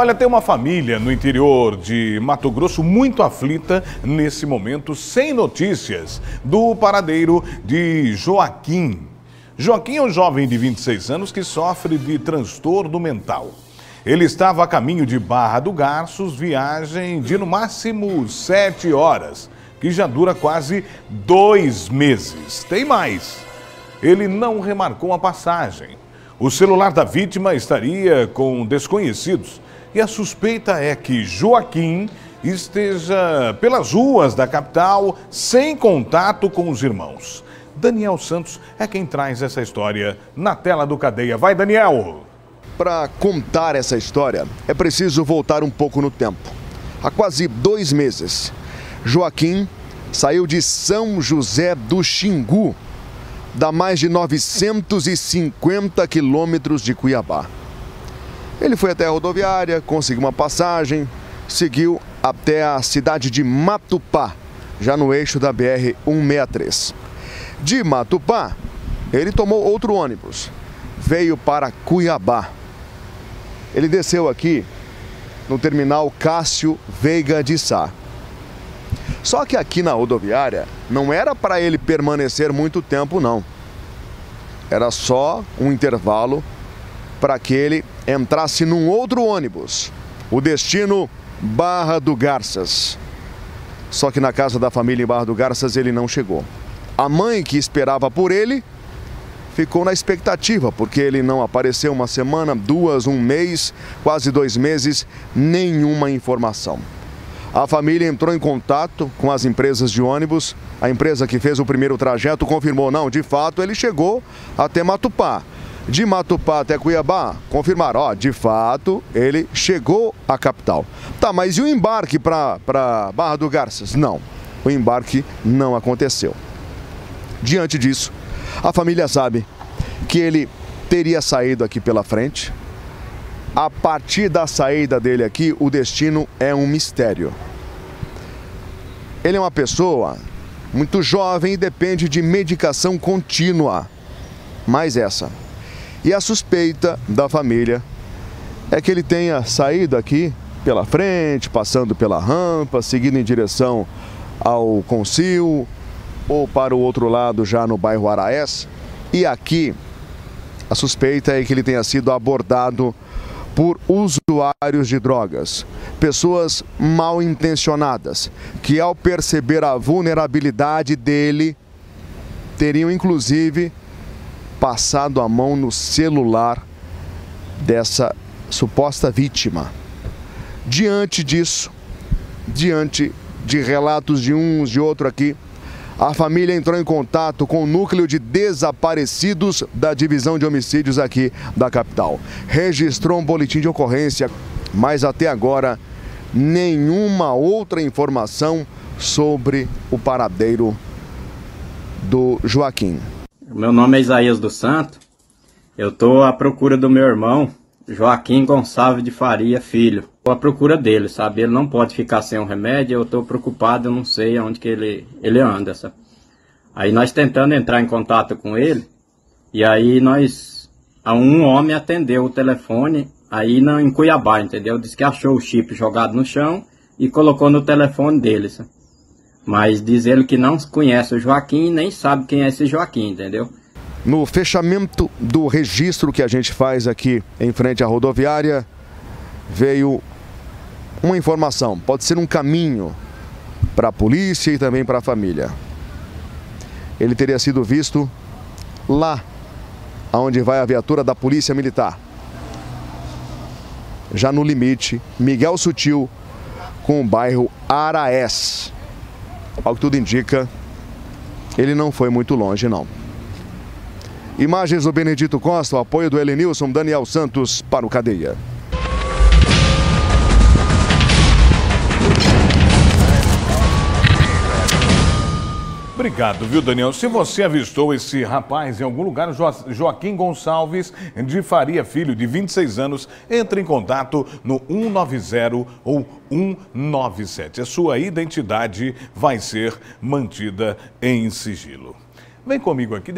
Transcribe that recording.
Olha, tem uma família no interior de Mato Grosso muito aflita nesse momento, sem notícias do paradeiro de Joaquim. Joaquim é um jovem de 26 anos que sofre de transtorno mental. Ele estava a caminho de Barra do Garços, viagem de no máximo sete horas, que já dura quase dois meses. Tem mais. Ele não remarcou a passagem. O celular da vítima estaria com desconhecidos e a suspeita é que Joaquim esteja pelas ruas da capital sem contato com os irmãos. Daniel Santos é quem traz essa história na tela do Cadeia. Vai, Daniel! Para contar essa história, é preciso voltar um pouco no tempo. Há quase dois meses, Joaquim saiu de São José do Xingu, dá mais de 950 quilômetros de Cuiabá. Ele foi até a rodoviária, conseguiu uma passagem, seguiu até a cidade de Matupá, já no eixo da BR-163. De Matupá, ele tomou outro ônibus, veio para Cuiabá. Ele desceu aqui no terminal Cássio Veiga de Sá. Só que aqui na rodoviária não era para ele permanecer muito tempo, não. Era só um intervalo para que ele entrasse num outro ônibus. O destino Barra do Garças. Só que na casa da família em Barra do Garças ele não chegou. A mãe que esperava por ele ficou na expectativa, porque ele não apareceu uma semana, duas, um mês, quase dois meses, nenhuma informação. A família entrou em contato com as empresas de ônibus. A empresa que fez o primeiro trajeto confirmou, não, de fato ele chegou até Matupá de Matupá até Cuiabá, confirmaram, ó, de fato, ele chegou à capital. Tá, mas e o embarque para Barra do Garças? Não, o embarque não aconteceu. Diante disso, a família sabe que ele teria saído aqui pela frente. A partir da saída dele aqui, o destino é um mistério. Ele é uma pessoa muito jovem e depende de medicação contínua. Mais essa. E a suspeita da família é que ele tenha saído aqui pela frente, passando pela rampa, seguindo em direção ao Concil ou para o outro lado, já no bairro Araés. E aqui a suspeita é que ele tenha sido abordado por usuários de drogas, pessoas mal intencionadas, que ao perceber a vulnerabilidade dele, teriam inclusive passado a mão no celular dessa suposta vítima. Diante disso, diante de relatos de uns de outro aqui, a família entrou em contato com o núcleo de desaparecidos da divisão de homicídios aqui da capital. Registrou um boletim de ocorrência, mas até agora nenhuma outra informação sobre o paradeiro do Joaquim. Meu nome é Isaías dos Santos. Eu estou à procura do meu irmão, Joaquim Gonçalves de Faria Filho. Estou à procura dele, sabe? Ele não pode ficar sem um remédio. Eu estou preocupado, eu não sei aonde que ele, ele anda, sabe? Aí nós tentando entrar em contato com ele, e aí nós... Um homem atendeu o telefone aí na, em Cuiabá, entendeu? Disse que achou o chip jogado no chão e colocou no telefone dele, sabe? Mas diz ele que não conhece o Joaquim e nem sabe quem é esse Joaquim, entendeu? No fechamento do registro que a gente faz aqui em frente à rodoviária, veio uma informação, pode ser um caminho para a polícia e também para a família. Ele teria sido visto lá onde vai a viatura da Polícia Militar. Já no limite, Miguel Sutil com o bairro Araés. Ao que tudo indica, ele não foi muito longe, não. Imagens do Benedito Costa, o apoio do Elenilson Daniel Santos para o Cadeia. Obrigado, viu, Daniel? Se você avistou esse rapaz em algum lugar, jo Joaquim Gonçalves de Faria Filho, de 26 anos, entre em contato no 190 ou 197. A sua identidade vai ser mantida em sigilo. Vem comigo aqui.